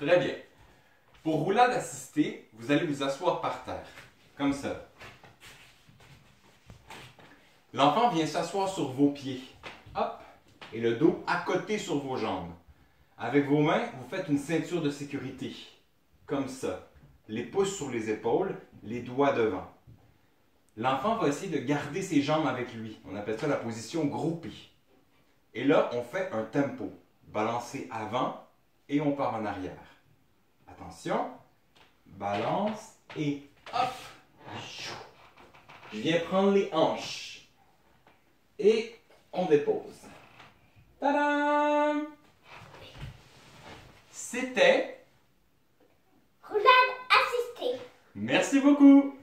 Très bien. Pour roulade assistée, vous allez vous asseoir par terre, comme ça. L'enfant vient s'asseoir sur vos pieds. Hop. Et le dos à côté sur vos jambes. Avec vos mains, vous faites une ceinture de sécurité. Comme ça. Les pouces sur les épaules, les doigts devant. L'enfant va essayer de garder ses jambes avec lui. On appelle ça la position groupée. Et là, on fait un tempo. Balancer avant et on part en arrière. Attention. Balance et hop. Je viens prendre les hanches. Et on dépose. Tadam! C'était. Roulade assistée. Merci beaucoup!